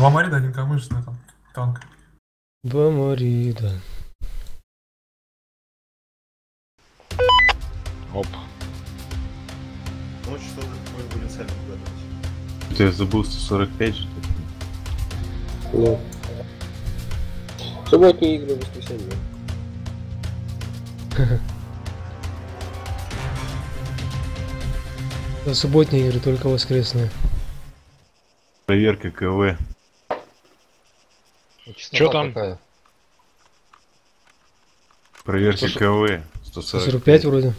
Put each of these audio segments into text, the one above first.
Два Марида, один камыш на этом танк. Два Марида. Оп. Ночь что мы будем сами угадывать. Ты забыл 145 же? Ну. Субботние игры, воскресенье. Да, субботние игры, только воскресные. Проверка КВ. Чё там? Какая? Проверка Сто- КВ. 145 145. вроде.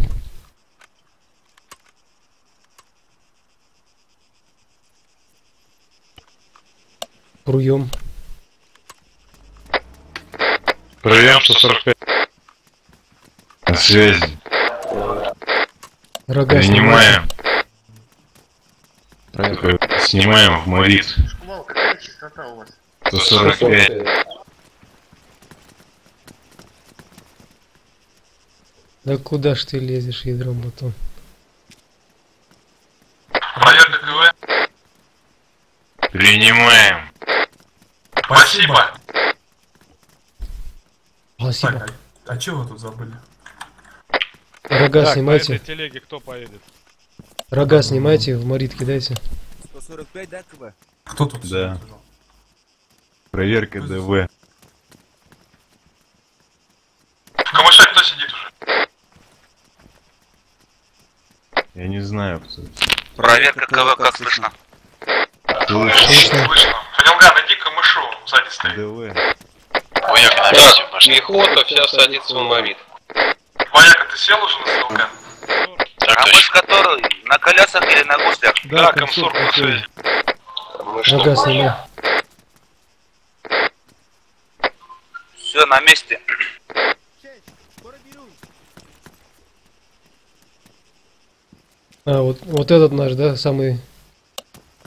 Пруем. Проверяем 145. На связи. Рога Принимаем. Снимаем в Марит. Шквал, какая частота у вас? 145. Да куда ж ты лезешь, ядром батон? Проверка КВ. Принимаем. Спасибо. Спасибо. Так, а, а чего вы тут забыли? Рога Так, снимайте. телеге кто поедет? Рога снимайте, в Марит кидайте. 145, да, КБ? Кто тут? Да. Проверка ДВ. В камыше кто сидит уже? Я не знаю, кто. Проверка КВ, как слышно? Слышно. Слышно. Фанилган, иди к камышу, сзади стоит. ДВ. Пехота вся садится в Марит. Ваяка, ты сел уже на СЛК? А мы с которой? На колесах или на гуслях? Да, комсорг на связи. Рога снимай. Все на месте. А, вот, вот этот наш, да, самый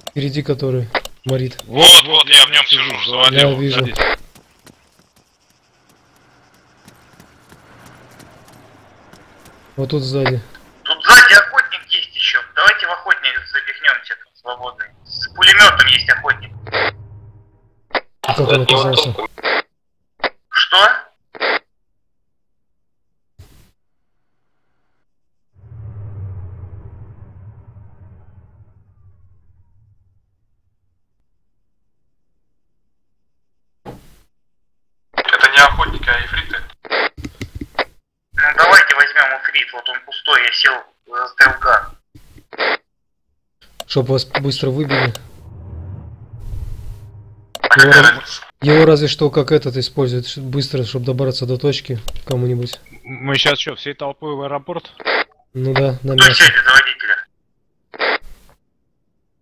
впереди который. Марит. Вот, вот, я в нем сижу, заводил. Я вижу. Садись. Вот тут сзади. Тут сзади охотник есть еще. Давайте в охотник запихнемся тут свободный. С пулеметом есть охотник. А как он оказался? Что? Это не охотники, а ефриты. Ну давайте возьмем уфрит. Вот он пустой, я сел за стрелка. Чтоб вас быстро выбили. Разница? Его разве что как этот использует, быстро, чтобы добраться до точки кому-нибудь. Мы сейчас что, всей толпой в аэропорт? Ну да, на мясо. сядет за водителя?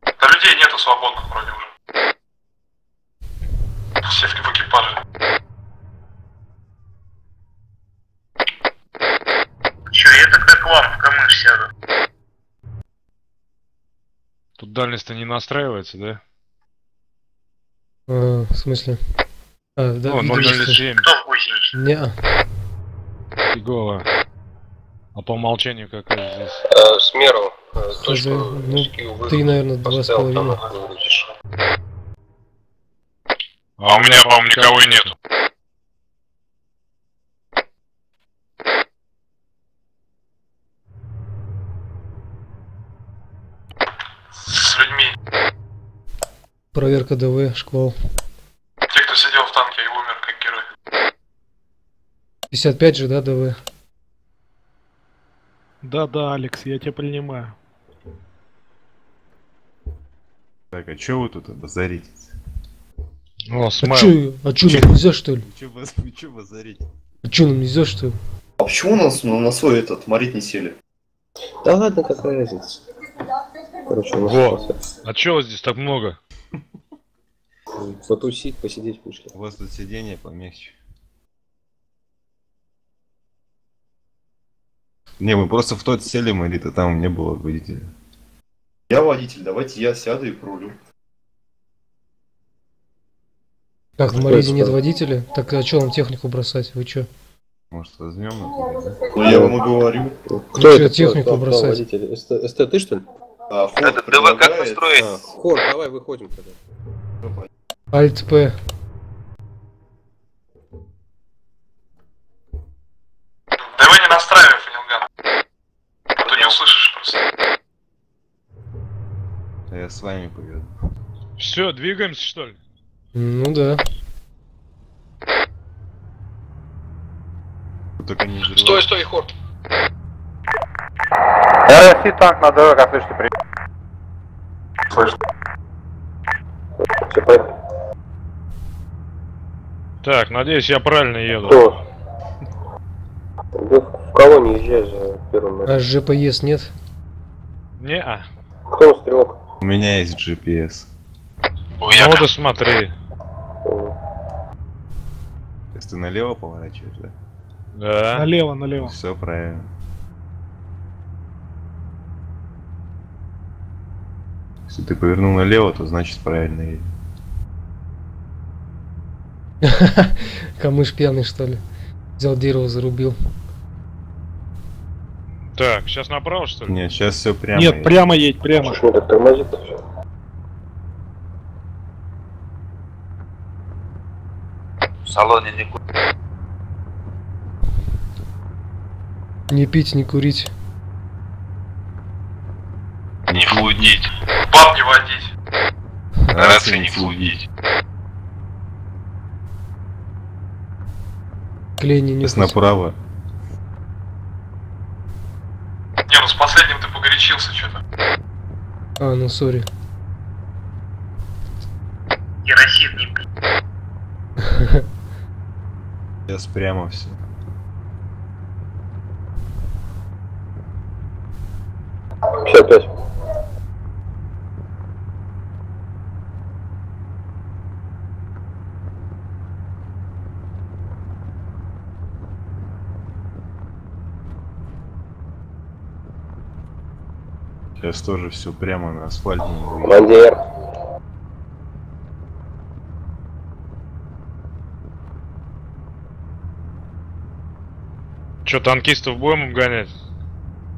Да людей нету свободных вроде уже. Все в в экипаже. Че, я тогда к вам в камыш сяду. Тут дальность-то не настраивается, да? А, в смысле? А, да, О, видимость. 007, Кто в гусенице? Не, фигово. А по умолчанию какая здесь? Э, с меру. э, точку ну, ты, наверное, два с половиной. вылетишь. А у меня, по-моему, никого и нету. С людьми. Проверка ДВ, шквал. Те, кто сидел в танке и умер как герой. 55 же, да, ДВ? Да, да, Алекс, я тебя принимаю. Так, а чё вы тут базарите? О, А смайл. чё, а чё, нам нельзя что ли? Чё баз- чё базарите? А чё, нам нельзя что ли? А почему нас на, свой этот морить не сели? Да ладно, какая разница. Короче, Во. А чего здесь так много? Потусить, посидеть вышли. У вас тут сиденье помягче. Не, мы просто в тот сели, Марит, а там не было водителя. Я водитель, давайте я сяду и пролю. Как, в Что Мариде это нет водителя? Так а чё нам технику бросать? Вы чё? Может, возьмем? Ну я вам и говорю. Кто чё, это? технику Кто- бросать? водитель? СТ, СТ, ты что ли? А Форд Это ДВ как настроить? А, хор, давай выходим тогда. Альт П. Да его не настраивай, Фанилган. А то не услышишь просто. Я с вами поеду. Все, двигаемся, что ли? Ну да. Только не взрывайте. стой, хор. РСИ танк на дорогах, слышите, при... Слышь, Все, поехали. Так, надеюсь, я правильно еду. Кто? Ты в колонии езжай же первым. А ЖПС нет? Не-а. Кто стрелок? У меня есть GPS. Ну да смотри. Если ты налево поворачиваешь, да? Да. Налево, налево. Все правильно. Если ты повернул налево, то значит правильно едешь. Камыш пьяный, что ли? Взял дерево, зарубил. Так, сейчас направо, что ли? Нет, сейчас все прямо. Нет, едет. прямо едь, прямо. Почему так тормозит-то все? В салоне не ку- Не пить, не курить. не флудить. Баб не водить. Рации не флудить. Клей не Сейчас направо. Не, ну с последним ты погорячился что-то. А, ну сори. Керосин не. Сейчас прямо все. Сейчас тоже все прямо на асфальт. не выйдет. Командир. Че, танкистов будем обгонять?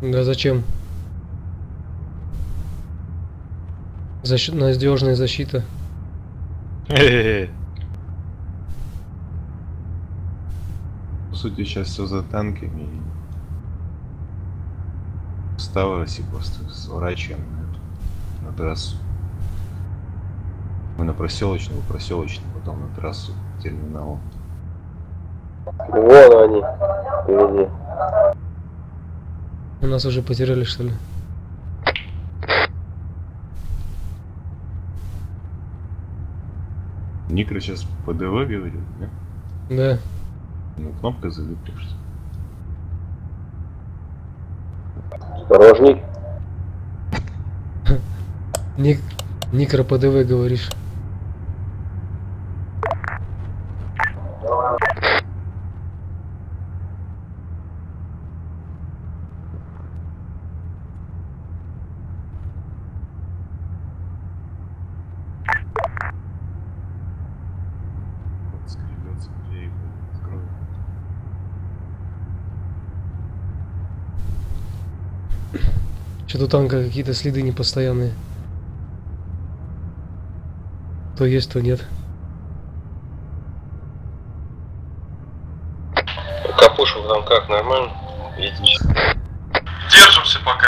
Да зачем? Защит... Надежная защита. Хе-хе-хе. По сути, сейчас все за танками. Ставросе просто сворачиваем на, эту, на трассу. Мы на проселочную, проселочную, потом на трассу к терминалу. Вон они. Впереди. У нас уже потеряли, что ли? Никро сейчас ПДВ говорит, да? Да. Ну, кнопка залипла, что Осторожней. Ник... Никро ПДВ говоришь. Что-то танка какие-то следы непостоянные. То есть, то нет. Капушев там как, нормально? Видите? Держимся пока.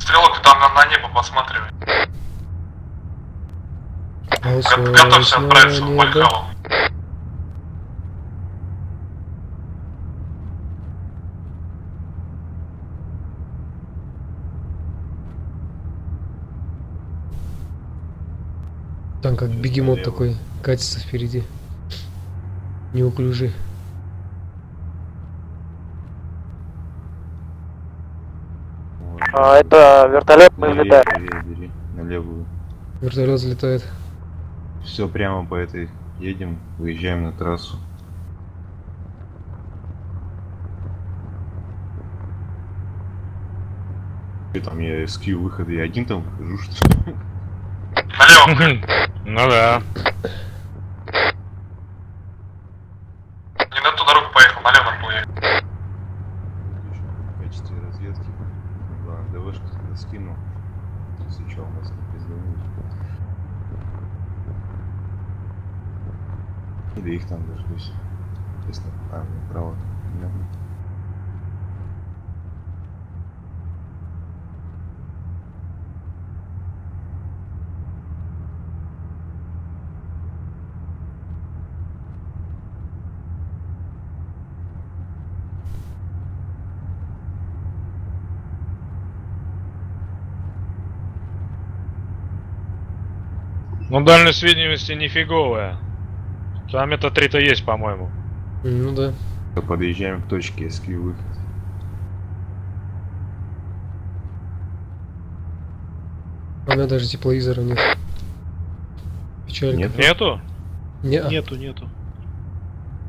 Стрелок там на, на небо посматривай. Го- Готовься отправиться в Вальхалу. Там как бегемот Налево. такой катится впереди. Неуклюжий. А, это вертолет, мы Бери, летаем. бери, бери, на левую. Вертолет взлетает. Все прямо по этой едем, выезжаем на трассу. И там я с Q выхода, я один там выхожу, что ли? Налево. Ну да. Не на ту дорогу поехал, налево надо было ехать. В качестве раз- разведки. Ладно, ДВшку тогда скину. Если что, у нас не пизданут. Или их там дождусь. Если... А, мне право. Не надо. Ну, дальность видимости нифиговая. Там это 3-то есть, по-моему. Ну да. Подъезжаем к точке SQ выход. А у меня даже тепловизора нет. Печально. Нет? Нету? Не, Нету, нету.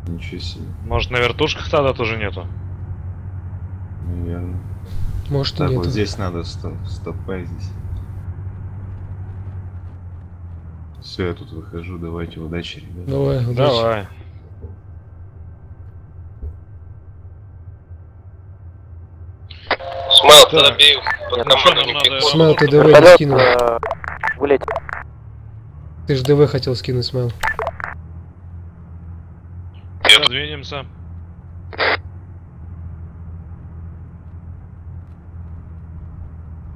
Ничего себе. Может, на вертушках тогда тоже нету? Наверное. может и Так, нет. вот здесь надо стоп, стопай здесь. Все, я тут выхожу, давайте удачи, ребята. Давай, удачи. Давай. Смайл, торопей под Ну. Смайл, ты ДВ не скинул. Гулять. Ты же ДВ хотел скинуть, Смайл. Двинемся.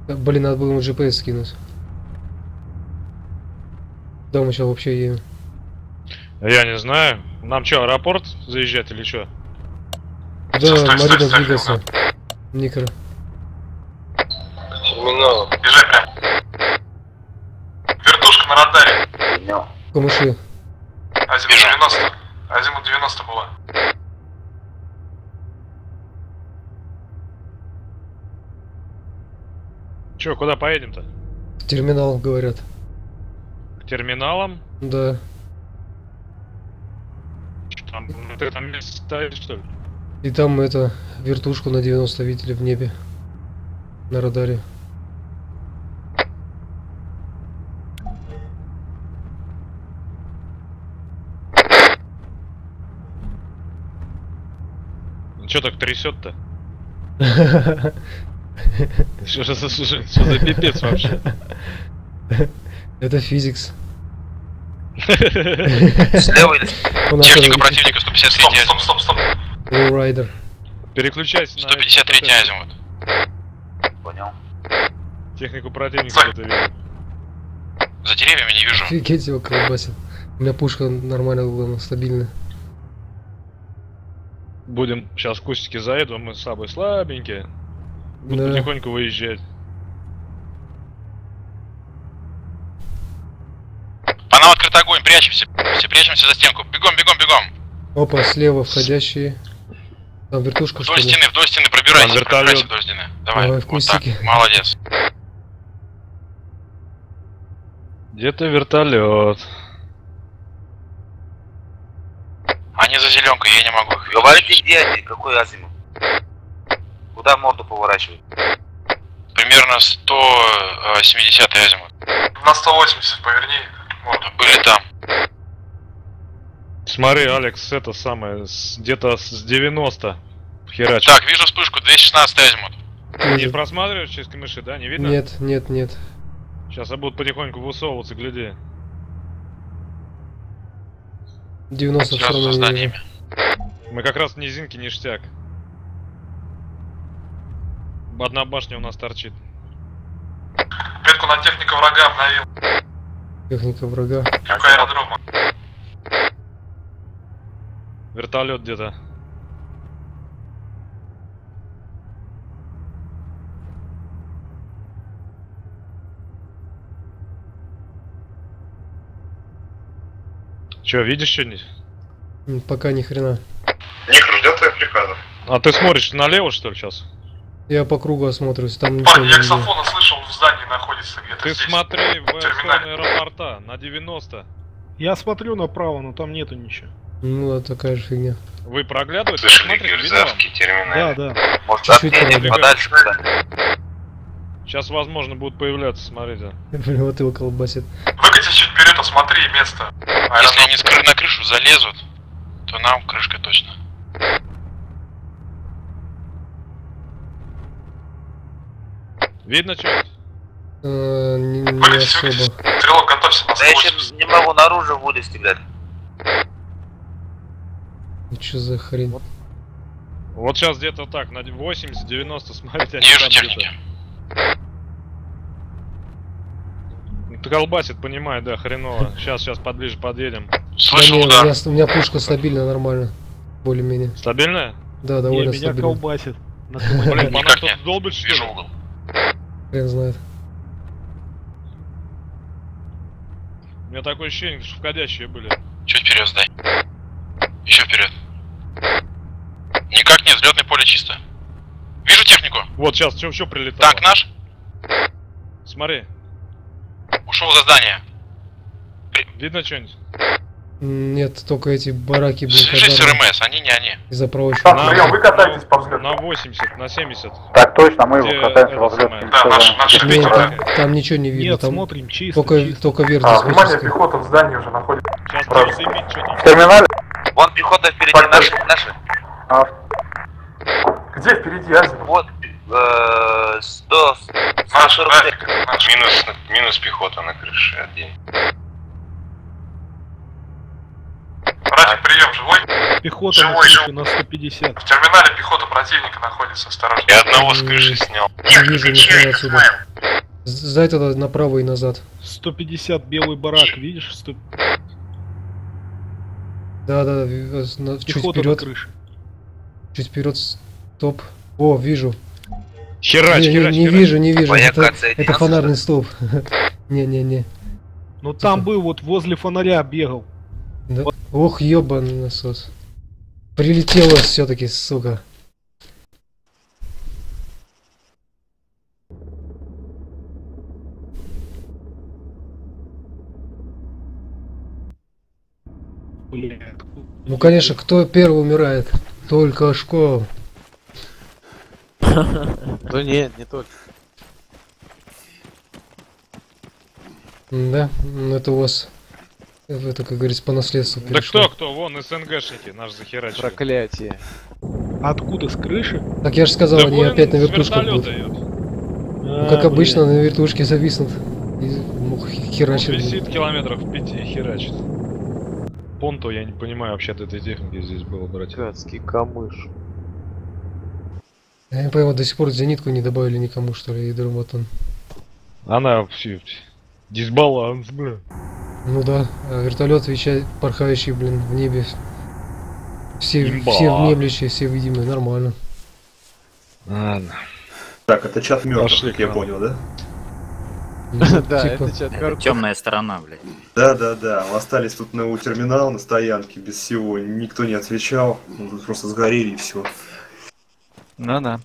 Блин, надо было ему GPS скинуть. Да, мы сейчас вообще едем. Я не знаю. Нам что, аэропорт заезжать или что? Да, Стой, стой, Марина стой, двигался. Никро. Терминал. Прям. Вертушка на радаре. Камыши. Азимут 90. Азимут 90 была. Че, куда поедем-то? Терминал, говорят. К терминалам? Да. Чё Там, ну, ты там место стоишь, что ли? И там это, вертушку на 90 видели в небе. На радаре. Че так трясет-то? Что что за- что за пипец вообще? Это PhysX. Слева или Техника противника 153 Стоп, азимут. стоп, стоп, стоп. Лоурайдер. Переключайся на... 153 это, азимут. Понял. Технику противника видел. За деревьями не вижу. Офигеть его колбасит. У меня пушка нормально была, стабильная. Будем сейчас кустики заеду, мы с собой слабенькие. Буду Да. потихоньку выезжать. По нам открыт огонь, прячемся. Все прячемся за стенку. Бегом, бегом, бегом. Опа, слева входящие. Там вертушка Вдоль стены, вдоль стены, пробирайся. Там вертолет. Пробирайся вдоль стены. Давай, Давай в вот так. кустики. Молодец. Где-то вертолет. Они за зеленкой, я не могу их видеть. Говорите, где они? Какой азимут? Куда морду поворачивать? Примерно 170 азимут. На 180 поверни. Вот. Были там. Смотри, Алекс, это самое, где-то с 90 херачит. Так, вижу вспышку, 216 азимут. Не просматриваешь через камыши, да? Не видно? Нет, нет, нет. Сейчас я буду потихоньку высовываться, гляди. 90 все Сейчас равно за зданиями. Мы как раз в низинке ништяк. Одна башня у нас торчит. Метку на технику врага обновил. Техника врага. Как у аэродрома. Вертолет где-то. Че, видишь что-нибудь? Пока ни хрена. Никр ждет твоих приказов. А ты смотришь налево, что ли, сейчас? Я по кругу осмотрюсь, там ничего Парень, не я вижу. ксофона слышал, в здании находится где-то Ты здесь. смотри в сторону аэропорта, на 90. Я смотрю направо, но там нету ничего. Ну да, такая же фигня. Вы проглядываете? Слышали, Смотрите, вам? терминал. Да, да. Может, отъедем пробегаю. подальше куда Сейчас, возможно, будут появляться, смотрите. Блин, вот его колбасит. Выкатись чуть вперед, осмотри место. Если они с кры- на крышу залезут, то нам крышка точно. Видно что? Э, не, не особо. Стрелок, готовься Да я 180. еще не могу наружу вылезти, блядь. И чё за хрень? Вот сейчас где-то так, на 80-90, смотрите, Не вижу там где-то. Ну, колбасит, понимаю, да, хреново. Сейчас, сейчас поближе подъедем. Слышал Да не, меня, у меня пушка стабильно, нормально. Более-менее. Стабильная? Да, Не, довольно меня стабильно. колбасит. Блин, Никак тут не. долбит что Вижу ли? угол. Хрен знает. Меня такое ощущение, что входящие были. Чуть вперед сдай. Еще вперед. Никак нет, взлетное поле чисто. Вижу технику. Вот сейчас, что, что прилетало? Танк наш. Смотри, Ушел за здание. видно что-нибудь? Нет, только эти бараки, с казармы РМС, они не они. и заправочные. Так, прием, вы катаетесь по взлету. На 80, на 70. Так точно, мы Где его катаемся во взлетном Да, наш, наш Не, Питер. там, там ничего не видно, Нет, там смотрим, чисто. только, чисто. только вверх А, внимание, пехота в здании уже находится. Сейчас Правда. будет дымить, что там. В терминале? Вон пехота впереди, Так, наши, наши. Где впереди Азимов? Вот, э, 100, Наш 145. график, это наш. Минус, минус пехота на крыше один. Прием, живой? Пехота на Живой, живой. на 150. В терминале пехота противника находится, осторожно. Я одного с крыши снял. Не вижу я не отсюда. знаю. С- Сдай туда направо и назад. 150 белый барак, видишь? 100... Да, да, э, на- чуть Пехота на вперед, крыше. чуть вперед, стоп. О, вижу. Херач, не, не- херач, не херач. вижу, не вижу. Это, это фонарный столб. Не-не-не. Ну там был вот возле фонаря бегал. Ох, ёбаный насос. Прилетело все-таки, сука. Блядь. Ну, конечно, кто первый умирает? Только школа. Да нет, не только. Да, ну, это у вас, это, как говорится, по наследству Да перешло. кто, кто? Вон, СНГшники, наш захерачили. Проклятие. Откуда, с крыши? Так я же сказал, Да они опять на вертушках будут. идет. Ну, как обычно, на вертушке зависнут. И ну, х- Он блин. висит километров в пяти и херачит. Понто я не понимаю вообще от этой техники здесь было брать. Гадский камыш. Я не пойму, до сих пор зенитку не добавили никому, что ли, и вот он. Она все дисбаланс, бля. Ну да, а вертолет вещает, порхающий, блин, в небе. Все, Имба. все внемлющие, все видимые, нормально. Ладно. Так, это чат мертвых, как я понял, да? Ну, Да, типа, это чат мертвых. Темная сторона, блядь. Да, да, да. Остались тут на у терминала на стоянке без всего. Никто не отвечал. Мы тут просто сгорели и все. Ну да.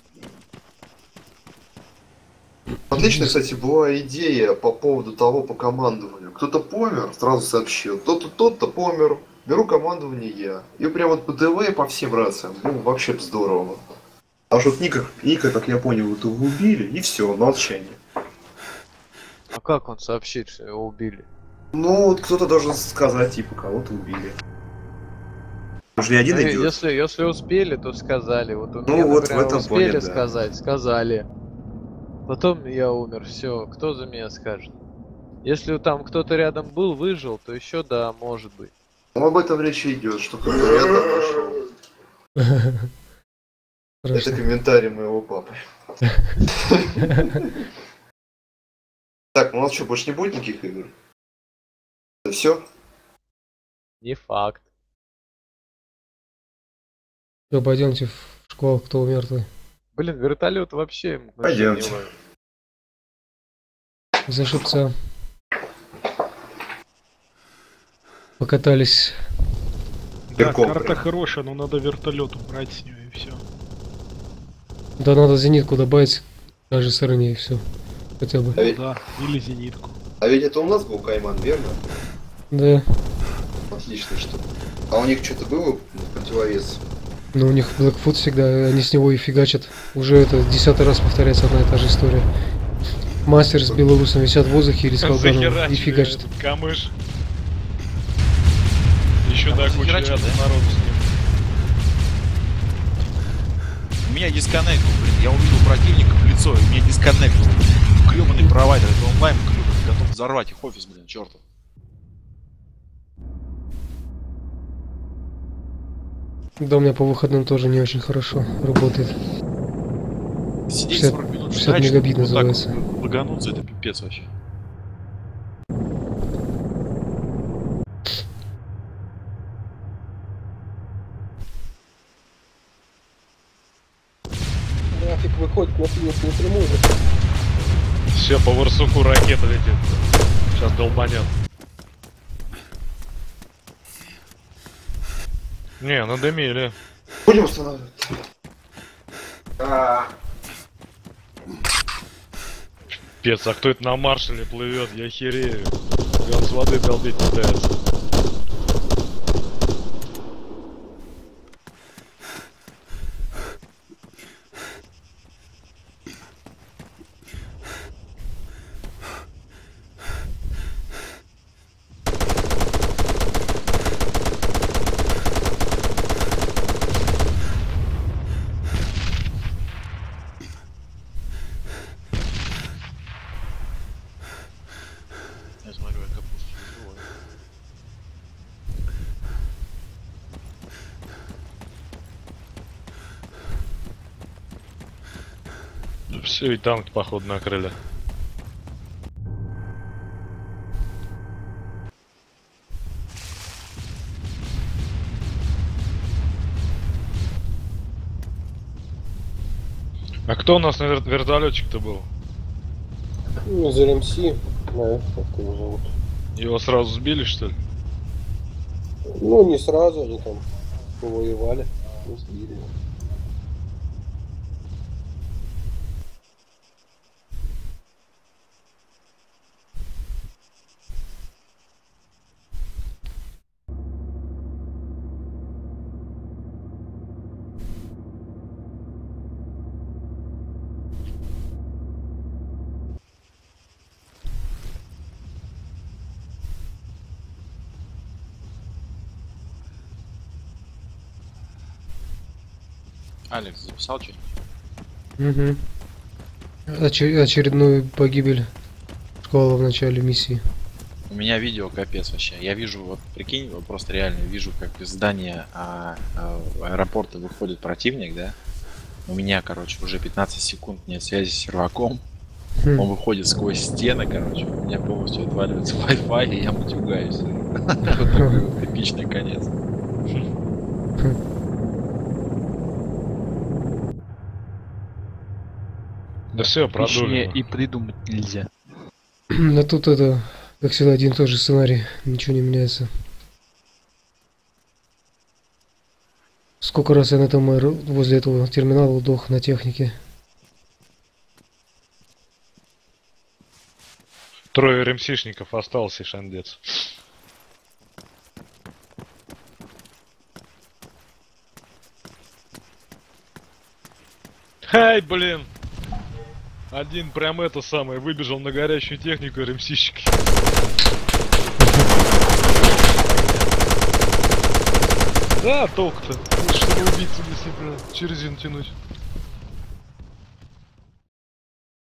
Отлично, кстати, была идея по поводу того по командованию. Кто-то помер, сразу сообщил. Тот-то, тот-то помер. Беру командование я. И прям вот по ДВ по всем рациям. Ну, вообще здорово. А вот Ника, Ника, как я понял, вот его убили, и все, молчание. А как он сообщит, что его убили? Ну, вот кто-то должен сказать, типа, кого-то убили. Уже не один Ну, идет. если, если успели, то сказали. Вот у Ну, меня, вот в например, этом успели плане, да. сказать, сказали. Потом я умер, все, кто за меня скажет? Если там кто-то рядом был, выжил, то еще да, может быть. Ну, об этом речь идет, что кто-то рядом пошел. Это комментарий моего папы. Так, ну у нас что, больше не будет никаких игр? Это все? Не факт. Всё, пойдемте в школу, кто мертвый. Блин, вертолет вообще. Пойдемте. не ловит. За шипца. Покатались. Да, Пирком карта прям. хорошая, но надо вертолет убрать с нее и все. Да надо зенитку добавить, даже сырнее, все. Хотя бы. А ведь, Да, или зенитку. а ведь это у нас был Кайман, верно? Да. Отлично, что. А у них что-то было противовес? Но у них Blackfoot всегда, они с него и фигачат. Уже это десятый раз повторяется одна и та же история. Мастер с белорусом висят в воздухе или с колганом и фигачат. камыш. Еще да, куча рядом да? народу с ним. У меня дисконнект, блин, я увидел противника в лицо, и у меня дисконнект. гребаный провайдер, это онлайн гребаный, готов взорвать их офис, блин, чертов. Да, у меня по выходным тоже не очень хорошо работает. Сидеть 60 40 минут 60 ждать, мегабит чтобы вот так называется. вот лагануться, это пипец вообще. Нафиг выходит на финиш напрямую. Все, по Варсуку ракета летит. Сейчас долбанет. Не, надымили. Будем устанавливать. Пец, а кто это на маршале плывет? Я херею. И он с воды долбить пытается. Я смотрю, я капусту жру. Все, и танк, походу, накрыли. А кто у нас на вер- вертолетчик-то был? Ну, из РМС, знаю, как его зовут. Его сразу сбили, что ли? Ну, не сразу, они там воевали, не сбили. Алекс, записал что-нибудь? Угу. Оче- очередную погибель школа в начале миссии. У меня видео капец вообще. Я вижу, вот прикинь, вот просто реально вижу, как из здания а, а, аэропорта выходит противник, да? У меня, короче, уже 15 секунд нет связи с серваком. Хм. Он выходит сквозь стены, короче. У меня полностью отваливается Wi-Fi, и я матюгаюсь. Вот такой эпичный конец. Да все, продули. и придумать нельзя. Но тут это, как всегда, один и тот же сценарий. Ничего не меняется. Сколько раз я на этом аэро- возле этого терминала удох на технике. Трое РМСишников остался, шандец. Ай, блин! Один прям это самое, выбежал на горящую технику РМСищик. Да, толк-то. Чтобы убить, если прям через тянуть.